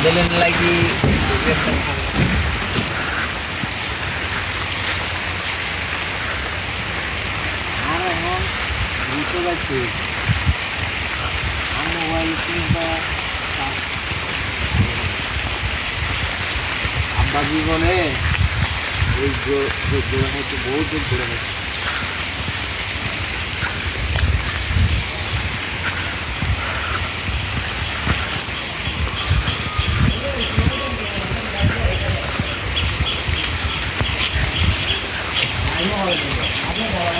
আন্দোলন লাগি যাচ্ছে আর মোবাইল কিনবা আব্বা জীবনে হচ্ছে বহুত জোড়া হচ্ছে 나와요.